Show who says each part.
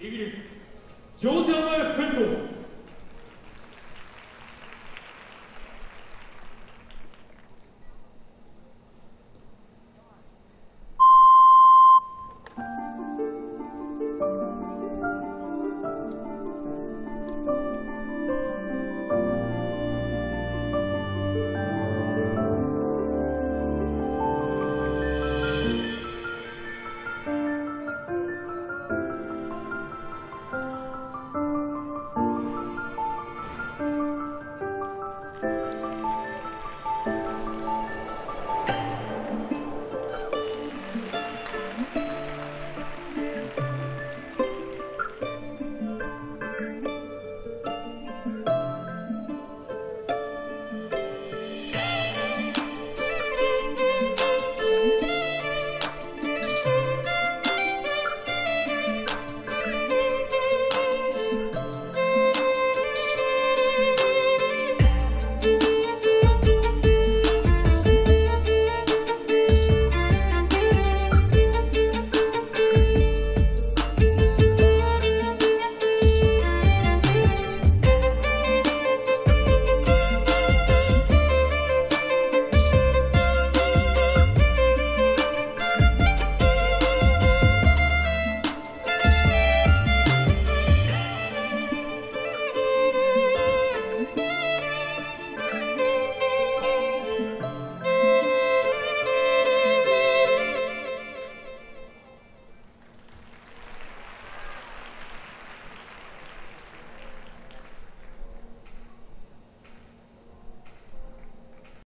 Speaker 1: イギリスジョージア・マイ・フェントン